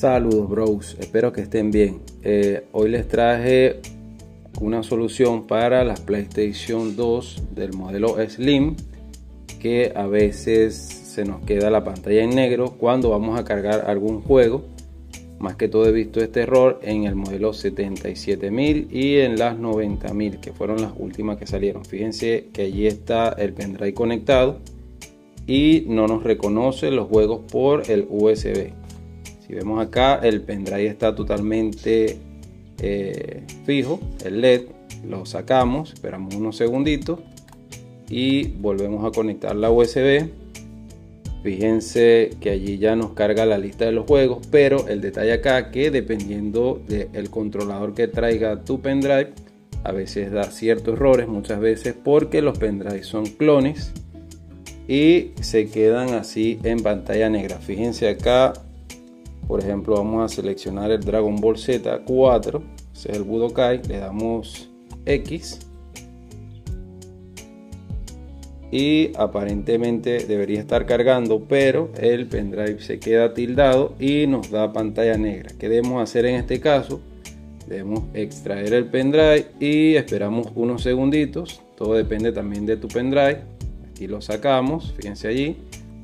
Saludos bros, espero que estén bien. Eh, hoy les traje una solución para las PlayStation 2 del modelo Slim que a veces se nos queda la pantalla en negro cuando vamos a cargar algún juego. Más que todo he visto este error en el modelo 77000 y en las 90000 que fueron las últimas que salieron. Fíjense que allí está el pendrive conectado y no nos reconoce los juegos por el USB. Si vemos acá, el pendrive está totalmente eh, fijo, el LED lo sacamos, esperamos unos segunditos y volvemos a conectar la USB. Fíjense que allí ya nos carga la lista de los juegos, pero el detalle acá que dependiendo del controlador que traiga tu pendrive, a veces da ciertos errores, muchas veces porque los pendrives son clones y se quedan así en pantalla negra. Fíjense acá por ejemplo, vamos a seleccionar el Dragon Ball Z 4, ese es el Budokai, le damos X y aparentemente debería estar cargando, pero el pendrive se queda tildado y nos da pantalla negra. ¿Qué debemos hacer en este caso? Debemos extraer el pendrive y esperamos unos segunditos. Todo depende también de tu pendrive. Aquí lo sacamos, fíjense allí.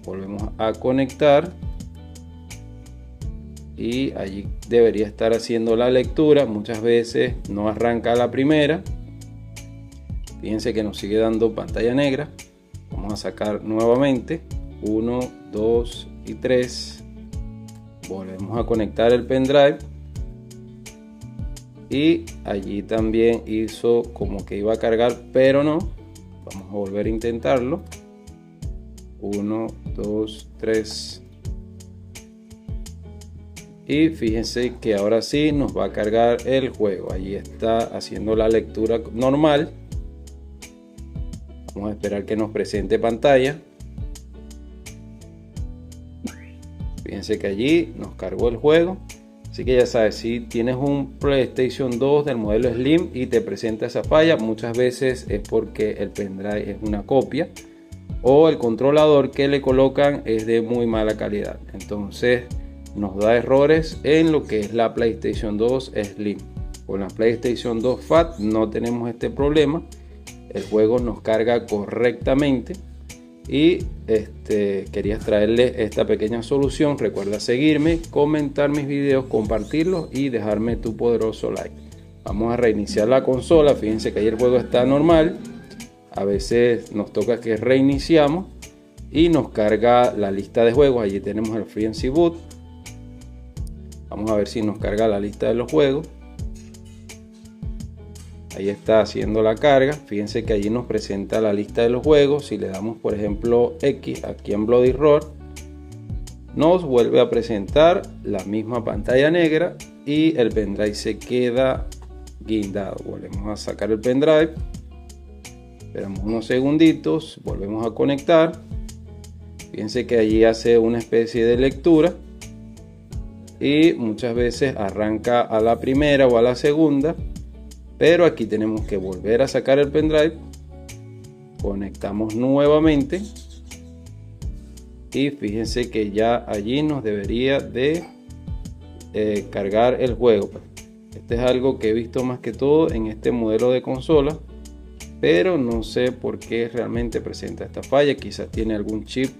Volvemos a conectar y allí debería estar haciendo la lectura. Muchas veces no arranca la primera. Fíjense que nos sigue dando pantalla negra. Vamos a sacar nuevamente 1, 2 y 3. Volvemos a conectar el pendrive. Y allí también hizo como que iba a cargar, pero no. Vamos a volver a intentarlo. 1, 2, 3 y fíjense que ahora sí nos va a cargar el juego. Allí está haciendo la lectura normal. Vamos a esperar que nos presente pantalla. Fíjense que allí nos cargó el juego. Así que ya sabes si tienes un PlayStation 2 del modelo Slim y te presenta esa falla muchas veces es porque el pendrive es una copia o el controlador que le colocan es de muy mala calidad. Entonces nos da errores en lo que es la PlayStation 2 Slim. Con la PlayStation 2 Fat no tenemos este problema. El juego nos carga correctamente. Y este, quería traerle esta pequeña solución. Recuerda seguirme, comentar mis videos, compartirlos y dejarme tu poderoso like. Vamos a reiniciar la consola. Fíjense que ahí el juego está normal. A veces nos toca que reiniciamos y nos carga la lista de juegos. Allí tenemos el FreeNC Boot Vamos a ver si nos carga la lista de los juegos. Ahí está haciendo la carga. Fíjense que allí nos presenta la lista de los juegos. Si le damos, por ejemplo, X aquí en Bloody Roar, nos vuelve a presentar la misma pantalla negra y el pendrive se queda guindado. Volvemos a sacar el pendrive. Esperamos unos segunditos. Volvemos a conectar. Fíjense que allí hace una especie de lectura y muchas veces arranca a la primera o a la segunda pero aquí tenemos que volver a sacar el pendrive conectamos nuevamente y fíjense que ya allí nos debería de eh, cargar el juego este es algo que he visto más que todo en este modelo de consola pero no sé por qué realmente presenta esta falla. Quizás tiene algún chip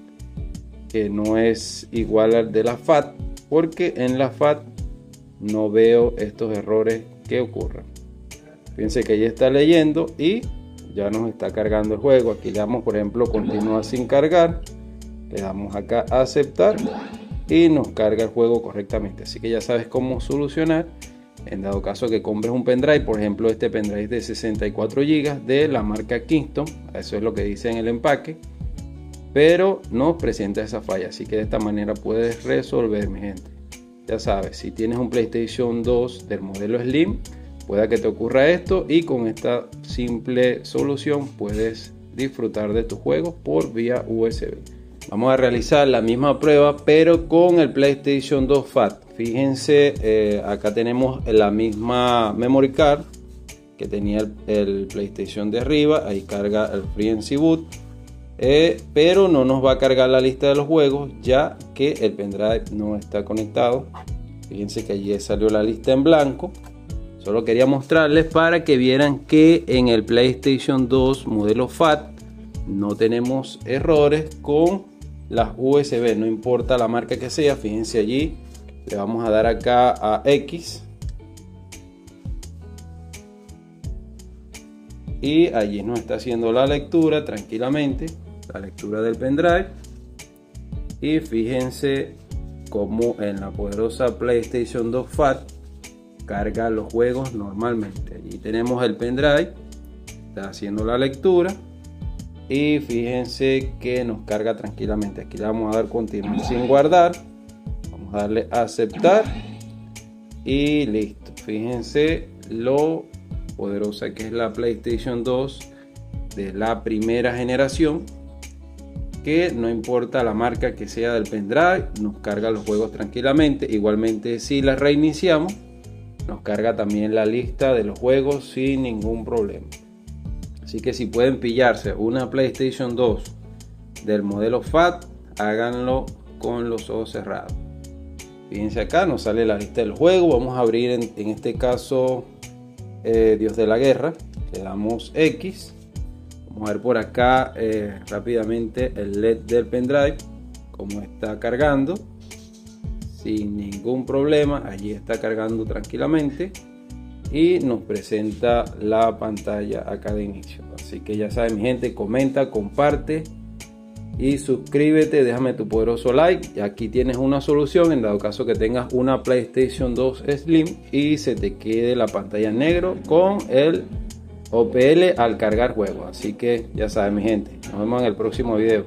que no es igual al de la FAT porque en la FAT no veo estos errores que ocurran. Fíjense que ya está leyendo y ya nos está cargando el juego. Aquí le damos, por ejemplo, continúa sin cargar. Le damos acá a aceptar y nos carga el juego correctamente. Así que ya sabes cómo solucionar. En dado caso que compres un pendrive, por ejemplo, este pendrive de 64 GB de la marca Kingston, eso es lo que dice en el empaque pero no presenta esa falla. Así que de esta manera puedes resolver, mi gente. Ya sabes, si tienes un PlayStation 2 del modelo Slim, pueda que te ocurra esto y con esta simple solución puedes disfrutar de tu juego por vía USB. Vamos a realizar la misma prueba pero con el PlayStation 2 Fat. Fíjense, eh, acá tenemos la misma memory card que tenía el, el PlayStation de arriba. Ahí carga el FreeNC Boot eh, pero no nos va a cargar la lista de los juegos ya que el pendrive no está conectado. Fíjense que allí salió la lista en blanco. Solo quería mostrarles para que vieran que en el PlayStation 2 modelo FAT no tenemos errores con las USB no importa la marca que sea fíjense allí. Le vamos a dar acá a X. Y allí nos está haciendo la lectura tranquilamente la lectura del pendrive. Y fíjense como en la poderosa PlayStation 2 FAT carga los juegos normalmente. Allí tenemos el pendrive está haciendo la lectura. Y fíjense que nos carga tranquilamente. Aquí le vamos a dar continuar sin guardar. Vamos a darle a aceptar. Y listo. Fíjense lo poderosa que es la PlayStation 2 de la primera generación que no importa la marca que sea del pendrive nos carga los juegos tranquilamente igualmente si la reiniciamos nos carga también la lista de los juegos sin ningún problema Así que si pueden pillarse una PlayStation 2 del modelo FAT, háganlo con los ojos cerrados. Fíjense acá, nos sale la lista del juego. Vamos a abrir en, este caso eh, Dios de la Guerra. Le damos X. Vamos a ver por acá eh, rápidamente el LED del pendrive. Como está cargando. Sin ningún problema. Allí está cargando tranquilamente y nos presenta la pantalla acá de inicio así que ya saben mi gente comenta comparte y suscríbete déjame tu poderoso like aquí tienes una solución en dado caso que tengas una playstation 2 slim y se te quede la pantalla negro con el OPL al cargar juego. Así que ya saben mi gente nos vemos en el próximo video